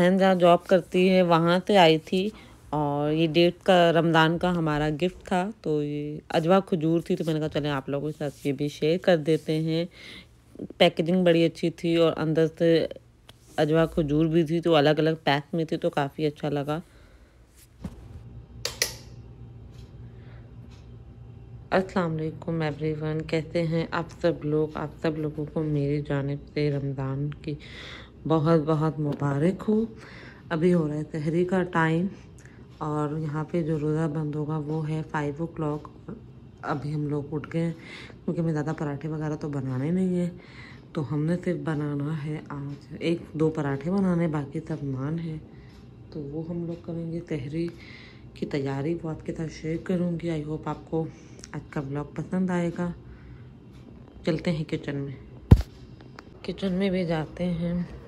बहन जहाँ जॉब करती है, वहाँ से आई थी और ये डेट का, रमज़ान का हमारा गिफ्ट था तो ये अजवा खजूर थी तो मैंने कहा चलें आप लोगों के साथ ये भी शेयर कर देते हैं। पैकेजिंग बड़ी अच्छी थी और अंदर से अजवा खजूर भी थी तो अलग अलग पैक में थी तो काफ़ी अच्छा लगा। अस्सलाम वालेकुम एवरीवन कैसे हैं आप सब लोग? आप सब लोगों को मेरी जानब से रमज़ान की बहुत बहुत मुबारक हो। अभी हो रहा है तहरी का टाइम और यहाँ पे जो रोज़ा बंद होगा वो है फाइव ओ क्लॉक अभी हम लोग उठ गए क्योंकि हमें ज़्यादा पराठे वगैरह तो बनाने नहीं है। तो हमने सिर्फ़ बनाना है आज। एक, दो पराठे बनाने, बाकी सब नान है। तो वो हम लोग करेंगे तहरी की तैयारी। वो आपके साथ शेयर करूँगी। आई होप आपको आज का ब्लॉग पसंद आएगा। चलते हैं किचन में। किचन में भी जाते हैं।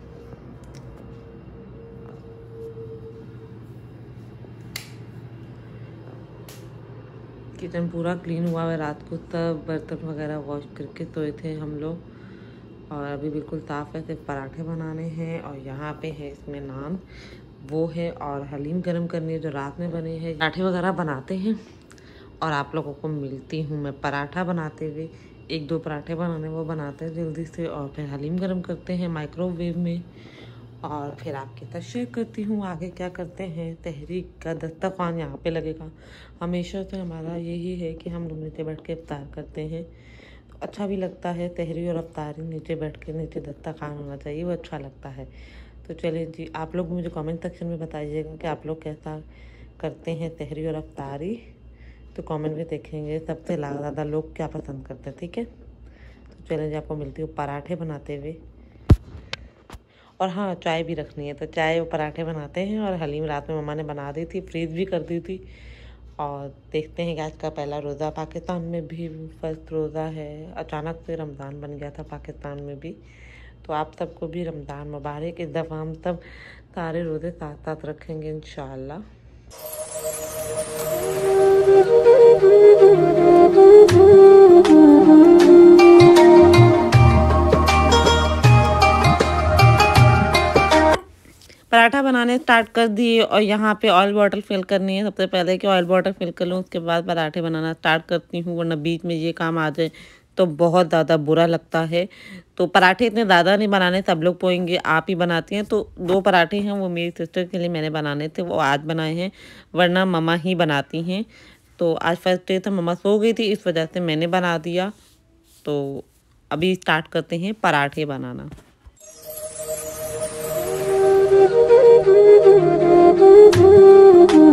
किचन पूरा क्लीन हुआ है, रात को तब बर्तन वगैरह वॉश करके सोए थे हम लोग। और अभी बिल्कुल साफ़ है, सिर्फ़ पराठे बनाने हैं और यहाँ पे है इसमें नान। वो है और हलीम गरम करनी है, जो रात में बने हैं। पराठे वगैरह बनाते हैं और आप लोगों को मिलती हूँ मैं पराठा बनाते हुए। एक दो पराठे बनाने, वो बनाते हैं जल्दी से और फिर हलीम गर्म करते हैं माइक्रोवेव में। और फिर आपके साथ शेयर करती हूँ। आगे क्या करते हैं? तहरीक का दस्तखान यहाँ पे लगेगा। हमेशा से हमारा यही है कि हम लोग नीचे बैठ के अफ्तार करते हैं। तो अच्छा भी लगता है तहरी और अफ्तारी नीचे बैठ के, नीचे दस्तखान होना चाहिए, वो अच्छा लगता है। तो चलिए जी, आप लोग मुझे कमेंट सेक्शन में बताइएगा कि आप लोग कैसा करते हैं तहरी और अफ्तारी तो कमेंट में देखेंगे सबसे ज़्यादा लोग क्या पसंद करते हैं, ठीक है? तो चलें जी, आपको मिलती हूँ पराठे बनाते हुए। और हाँ चाय भी रखनी है। तो चाय और पराठे बनाते हैं और हलीम रात में मम्मा ने बना दी थी, फ्रीज भी कर दी थी। और देखते हैं कि आज का पहला रोज़ा पाकिस्तान में भी फ़र्स्ट रोज़ा है। अचानक से रमज़ान बन गया था पाकिस्तान में भी। तो आप सबको भी रमज़ान मुबारक, इस दफ़ा हम सब सारे रोज़े साथ साथ रखेंगे इन पराठा बनाने स्टार्ट कर दिए और यहाँ पे ऑयल बॉटल फिल करनी है। सबसे पहले कि ऑयल बॉटल फिल कर लूँ, उसके बाद पराठे बनाना स्टार्ट करती हूँ, वरना बीच में ये काम आ जाए तो बहुत ज़्यादा बुरा लगता है। तो पराठे इतने ज़्यादा नहीं बनाने, सब लोग पोएँगे आप ही बनाती हैं। तो दो पराठे हैं, वो मेरी सिस्टर के लिए मैंने बनाने थे, वो आज बनाए हैं, वरना ममा ही बनाती हैं। तो आज फ़र्स्ट डे था ममा सो गई थी, इस वजह से मैंने बना दिया। तो अभी स्टार्ट करते हैं पराठे बनाना। Ooh, ooh, ooh.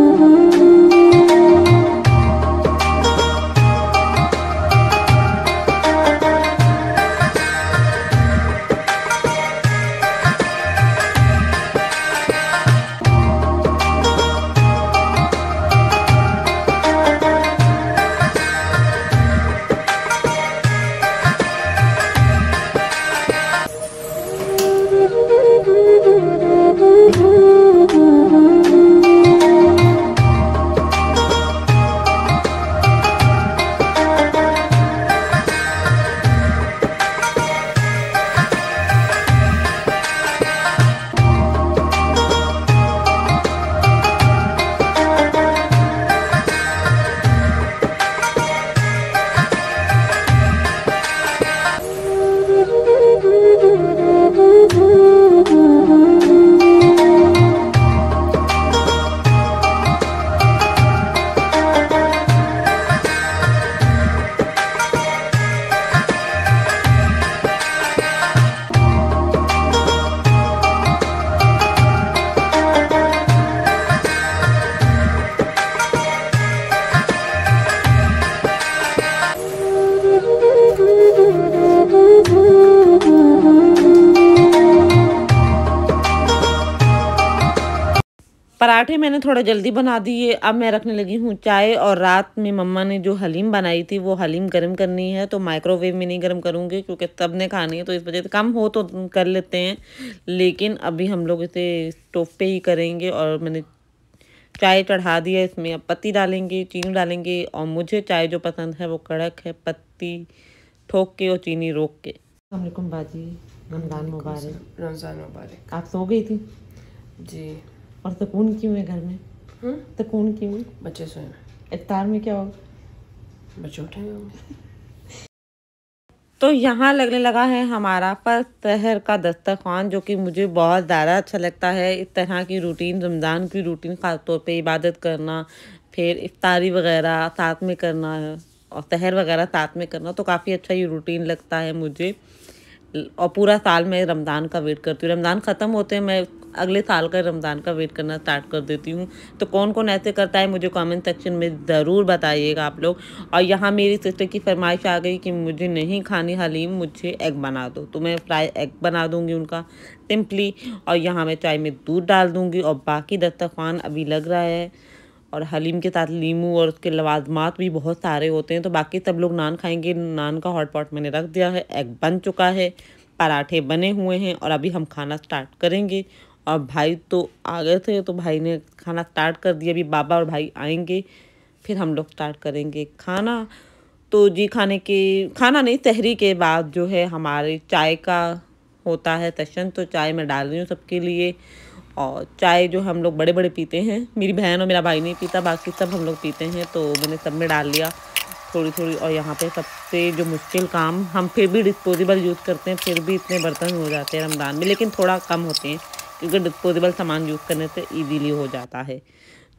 पराठे मैंने थोड़ा जल्दी बना दिए। अब मैं रखने लगी हूँ चाय और रात में मम्मा ने जो हलीम बनाई थी वो हलीम गर्म करनी है तो माइक्रोवेव में नहीं गर्म करूँगी क्योंकि तब ने खानी है तो इस वजह से कम हो तो कर लेते हैं। लेकिन अभी हम लोग इसे स्टोव पे ही करेंगे और मैंने चाय चढ़ा दिया इसमें अब पत्ती डालेंगे चीनी डालेंगे और मुझे चाय जो पसंद है वो कड़क है पत्ती ठोक के और चीनी रोक के। अलकुम बाजी रमज़ान मुबारक। रमज़ान मुबारक। आप सो गई थी? जी। और सुकून क्यों है घर में? हम्म? सुकून क्यों है? बच्चे सोए इफ्तार में क्या होगा? बच्चे उठे होंगे। तो यहाँ लगने लगा है हमारा फ़र्स्ट शहर का दस्तरखान जो कि मुझे बहुत ज़्यादा अच्छा लगता है। इस तरह की रूटीन रमज़ान की रूटीन ख़ास तौर पे इबादत करना फिर इफ्तारी वगैरह साथ में करना और सहर वगैरह साथ में करना तो काफ़ी अच्छा ये रूटीन लगता है मुझे। और पूरा साल मैं रमज़ान का वेट करती हूँ। रमज़ान ख़त्म होते हैं मैं अगले साल का रमज़ान का वेट करना स्टार्ट कर देती हूँ। तो कौन कौन ऐसे करता है मुझे कमेंट सेक्शन में ज़रूर बताइएगा आप लोग। और यहाँ मेरी सिस्टर की फरमाइश आ गई कि मुझे नहीं खानी हलीम, मुझे एग बना दो। तो मैं फ्राई एग बना दूँगी उनका सिंपली और यहाँ मैं चाय में दूध डाल दूँगी और बाकी दस्तरखान अभी लग रहा है। और हलीम के साथ लीमू और उसके लवाजमात भी बहुत सारे होते हैं। तो बाकी सब लोग नान खाएँगे। नान का हॉट पॉट मैंने रख दिया है। एग बन चुका है। पराठे बने हुए हैं और अभी हम खाना स्टार्ट करेंगे। और भाई तो आ गए थे तो भाई ने खाना स्टार्ट कर दिया। अभी बाबा और भाई आएँगे, फिर हम लोग स्टार्ट करेंगे खाना। तो जी, खाने के, खाना नहीं, तहरी के बाद जो है हमारे चाय का होता है सेशन तो चाय मैं डाल रही हूँ सबके लिए। और चाय जो हम लोग बड़े बड़े पीते हैं, मेरी बहन और मेरा भाई नहीं पीता, बाकी सब हम लोग पीते हैं तो मैंने सब में डाल लिया थोड़ी थोड़ी और यहाँ पे सबसे जो मुश्किल काम, हम फिर भी डिस्पोजेबल यूज़ करते हैं, फिर भी इतने बर्तन हो जाते हैं रमज़ान में, लेकिन थोड़ा कम होते हैं। क्योंकि डिस्पोजेबल सामान यूज़ करने से ईजीली हो जाता है।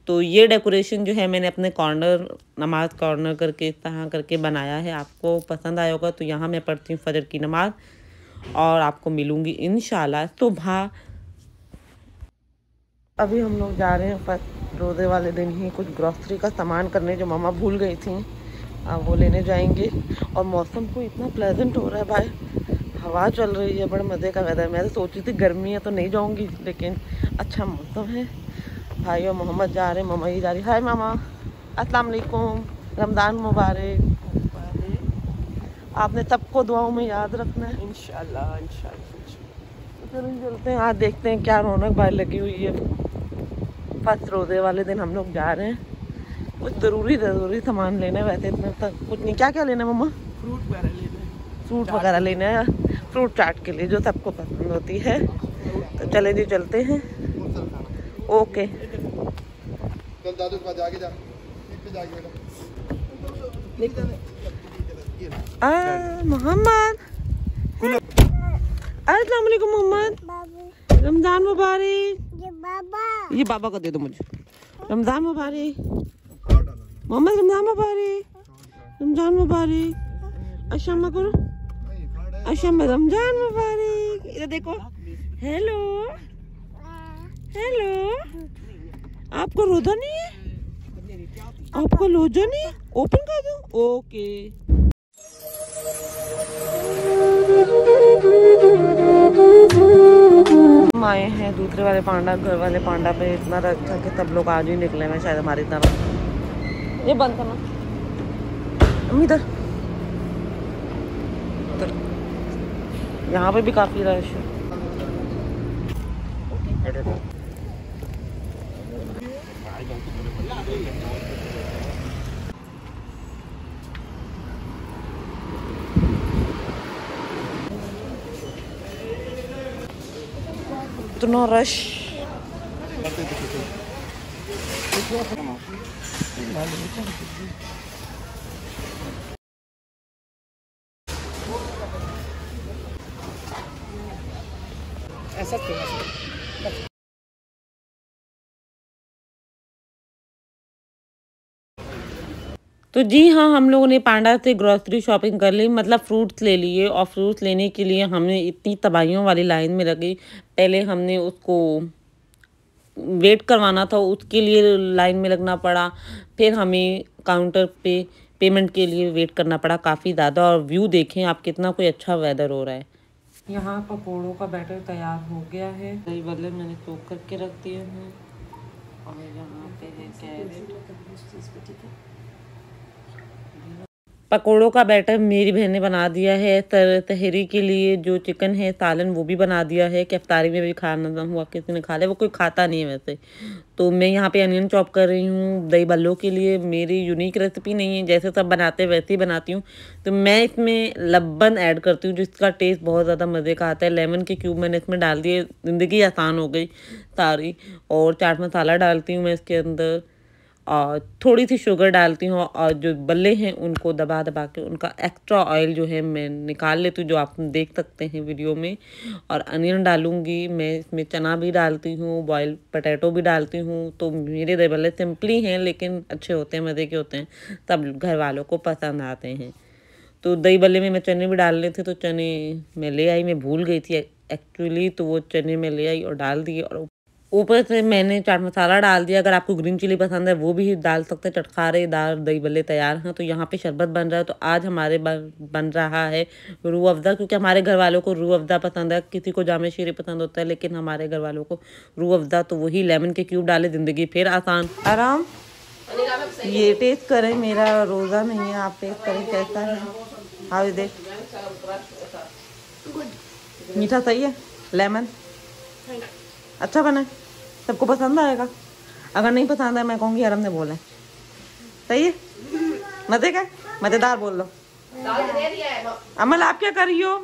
तो ये डेकोरेशन जो है मैंने अपने कॉर्नर नमाज़ कॉर्नर करके, इस तरह करके बनाया है। आपको पसंद आया होगा तो यहाँ मैं पढ़ती हूँ फजर की नमाज़ और आपको मिलूँगी इन सुबह। अभी हम लोग जा रहे हैं फ़र्स्ट रोज़े वाले दिन ही कुछ ग्रॉसरी का सामान करने जो मामा भूल गई थी। अब वो लेने जाएँगे। और मौसम को इतना प्लेजेंट हो रहा है भाई। हवा चल रही है बड़े मज़े का वेदर मैं तो सोच रही थी गर्मी है तो नहीं जाऊँगी लेकिन अच्छा मौसम है। भाई और मोहम्मद जा रहे हैं मामा ही जा रही। हाय मामा अस्सलाम वालेकुम रमज़ान मुबारक। आपने सबको दुआओं में याद रखना है। इंशाल्लाह इंशाल्लाह। चलो चलते हैं। आज देखते हैं क्या रौनक भाई लगी हुई है। फ़र्स्ट रोज़े वाले दिन हम लोग जा रहे हैं। कुछ ज़रूरी ज़रूरी सामान लेना है वैसे इतना तक कुछ नहीं। क्या क्या लेना है मम्मा फ्रूट वगैरह लेना फ्रूट वगैरह लेना है फ्रूट चाट के लिए जो सबको पसंद होती है। तो चले जी चलते हैं। ओके। चल दादू के पास जाके जा। पीछे जाके बेटा आ मोहम्मद। अस्सलाम वालेकुम मोहम्मद। रमज़ान मुबारक। ये बाबा। ये बाबा को दे दो मुझे। रमज़ान मुबारक। मोहम्मद रमज़ान मुबारक। रमज़ान मुबारक। अशम्मा करो। अशम्मा रमज़ान मुबारक। इधर देखो। हेलो। हेलो। आपको रोजा नहीं है? आपको रोजा नहीं ओपन कर दो? ओके आए हैं दूसरे वाले पांडा, घर वाले पांडा पे। इतना अच्छा कि सब लोग आज ही निकले हैं शायद हमारी तरह। ये बंद करना। अम्मी इधर। यहाँ पे भी काफ़ी रश है। इतना रश। ऐसा क्यों तो जी हाँ हम लोगों ने पांडा से ग्रॉसरी शॉपिंग कर ली मतलब फ्रूट्स ले लिए और फ्रूट्स लेने के लिए हमने इतनी तबाहियों वाली लाइन में लगी। पहले हमने उसको वेट करवाना था, उसके लिए लाइन में लगना पड़ा। फिर हमें काउंटर पे पेमेंट के लिए वेट करना पड़ा काफ़ी ज़्यादा और व्यू देखें आप कितना कोई अच्छा वेदर हो रहा है। यहाँ पकौड़ों का बैटर तैयार हो गया है। दही बदले मैंने सोख करके रख दिए हैं। और यहाँ पे है कैरेट। पकोड़ों का बैटर मेरी बहन ने बना दिया है, तर, तहरी के लिए जो चिकन है सालन वो भी बना दिया है। कि अफ्तारी में भी खाना हुआ, किसी ने खा लिया, वो कोई खाता नहीं है वैसे। तो मैं यहाँ पे अनियन चॉप कर रही हूँ, दही बल्लों के लिए। मेरी यूनिक रेसिपी नहीं है, जैसे सब बनाते हैं वैसे ही बनाती हूँ। तो मैं इसमें लब्बन ऐड करती हूँ, जिसका टेस्ट बहुत ज़्यादा मज़े का आता है। लेमन के क्यूब मैंने इसमें डाल दिए, ज़िंदगी आसान हो गई सारी। और चाट मसाला डालती हूँ मैं इसके अंदर। और थोड़ी सी शुगर डालती हूँ और जो बल्ले हैं उनको दबा दबा के उनका एक्स्ट्रा ऑयल जो है मैं निकाल लेती हूँ, जो आप देख सकते हैं वीडियो में। और अनियन डालूँगी, मैं इसमें चना भी डालती हूँ बॉयल पटेटो भी डालती हूँ। तो मेरे दही बल्ले सिंपली हैं, लेकिन अच्छे होते हैं, मज़े के होते हैं सब घर वालों को पसंद आते हैं। तो दही बल्ले में मैं चने भी डालने थे तो चने मैं ले आई, मैं भूल गई थी एक्चुअली तो वो चने में ले आई और डाल दिए और ऊपर से मैंने चाट मसाला डाल दिया अगर आपको ग्रीन चिली पसंद है वो भी डाल सकते हैं। चटखारे दाल दही बल्ले तैयार हैं तो यहाँ पे शरबत बन रहा है। तो आज हमारे बन रहा है रू अफ़ज़ा क्योंकि हमारे घर वालों को रू अफ़ज़ा पसंद है। किसी को जामे शीरी पसंद होता है लेकिन हमारे घर वालों को रू अफ़ज़ा तो वही लेमन के क्यूब डाले ज़िंदगी फिर आसान। आराम। ये टेस्ट करें मेरा रोज़ा नहीं है आप टेस्ट करें कैसा है? हाँ देख मीठा सही है? लेमन अच्छा बना सबको पसंद आएगा। अगर नहीं पसंद है, मैं कहूँगी, हरम ने बोला सही है? मज़े का मज़ेदार बोल लो। अमल, आप क्या कर रही हो?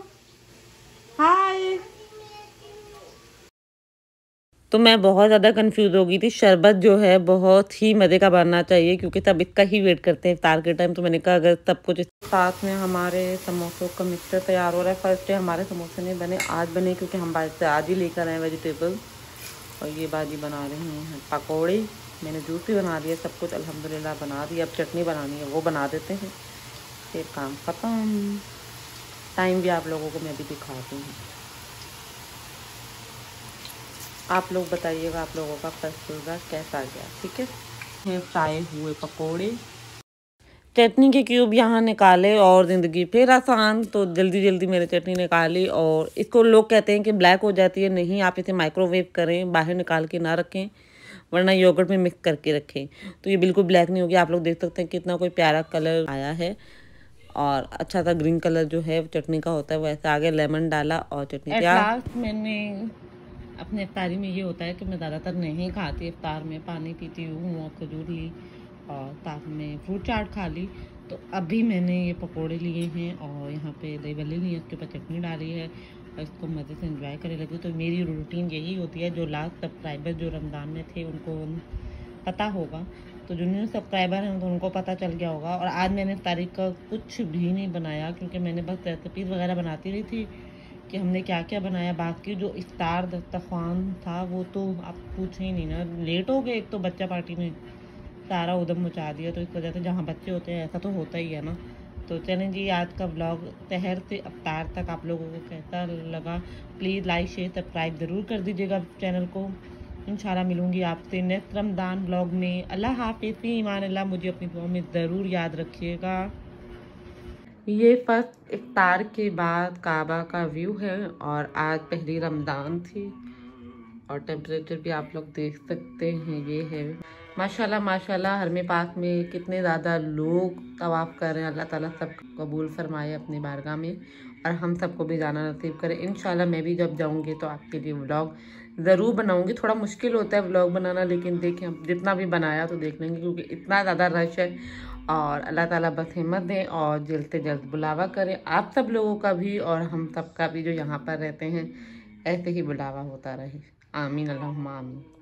हाय। तो मैं बहुत ज़्यादा कंफ्यूज हो गई थी। शरबत जो है, बहुत ही मज़े का बनना चाहिए, क्योंकि सब इसका ही वेट करते हैं। इफ्तार के टाइम तो मैंने कहा, अगर सब कुछ साथ में हमारे समोसों का मिक्सचर तैयार हो रहा है। फ़र्स्ट डे हमारे समोसे नहीं बने, आज बने, क्योंकि हम बाहर से आज ही लेकर आए वेजिटेबल और ये बाजी बना रहे हैं पकौड़े, मैंने जूस भी बना दिया सब कुछ अल्हम्दुलिल्लाह बना दिया अब चटनी बनानी है, वो बना देते हैं। फिर काम ख़त्म। टाइम भी आप लोगों को मैं भी दिखाती हूँ। आप लोग बताइएगा आप लोगों का फ़र्स्ट कैसा गया, ठीक है? फ्राई हुए पकोड़े। चटनी के क्यूब यहाँ निकाले और ज़िंदगी फिर आसान तो जल्दी जल्दी मैंने चटनी निकाली और इसको लोग कहते हैं कि ब्लैक हो जाती है नहीं आप इसे माइक्रोवेव करें बाहर निकाल के ना रखें वरना योगर्ट में मिक्स करके रखें। तो ये बिल्कुल ब्लैक नहीं होगी आप लोग देख सकते हैं कितना कोई प्यारा कलर आया है और अच्छा सा ग्रीन कलर जो है चटनी का होता है वैसे आगे लेमन डाला और चटनी तैयार मैंने अपने इफ्तारी में ये होता है कि मैं ज़्यादातर नहीं खाती इफ्तार में पानी पीती हूँ और खजूर ली और साथ में फ्रूट चाट खा ली। तो अभी मैंने ये पकोड़े लिए हैं और यहाँ पे दही बल्ले लिए उसके ऊपर चटनी डाली है और इसको मज़े से इंजॉय करने लगी। तो मेरी रूटीन यही होती है, जो लास्ट सब्सक्राइबर जो रमज़ान में थे, उनको पता होगा। तो जो न्यू सब्सक्राइबर हैं, उनको पता चल गया होगा। और आज मैंने तारीख का कुछ भी नहीं बनाया, क्योंकि मैंने बस रेसिपीज़ वगैरह बनाती रही थी कि हमने क्या क्या बनाया। बाकी जो इफ्तार दस्तखान था, वो तो आप पूछें ही नहीं ना। लेट हो गए एक तो बच्चा पार्टी में। सारा उदम मचा दिया तो इस वजह से जहाँ बच्चे होते हैं, ऐसा तो होता ही है ना। तो चलें जी, आज का ब्लॉग तहर से अवतार तक आप लोगों को कैसा लगा? प्लीज़ लाइक शेयर सब्सक्राइब ज़रूर कर दीजिएगा चैनल को। इंशाल्लाह मिलूँगी आपसे नेक्स्ट रमज़ान ब्लॉग में। अल्लाह हाफिज़ ईमान, अल्लाह मुझे अपनी दुआ में ज़रूर याद रखिएगा। ये फ़र्स्ट इफ्तार के बाद काबा का व्यू है और आज पहली रमज़ान थी। और टेम्परेचर भी आप लोग देख सकते हैं, ये है। माशाल्लाह माशाल्लाह, हर में पाक में कितने ज़्यादा लोग तवाफ़ कर रहे हैं। अल्लाह ताला सब कबूल फरमाए अपने बारगाह में और हम सबको भी जाना नसीब करें। इन मैं भी जब जाऊँगी तो आपके लिए व्लॉग ज़रूर बनाऊँगी। थोड़ा मुश्किल होता है व्लॉग बनाना, लेकिन देखें जितना भी बनाया तो देख लेंगे, क्योंकि इतना ज़्यादा रश है। और अल्लाह ताला बस हिम्मत दें और जल्द से जल्द बुलावा करें। आप सब लोगों का भी और हम सब का भी जो यहाँ पर रहते हैं, ऐसे ही बुलावा होता रहे। Amén, Allahumma amén.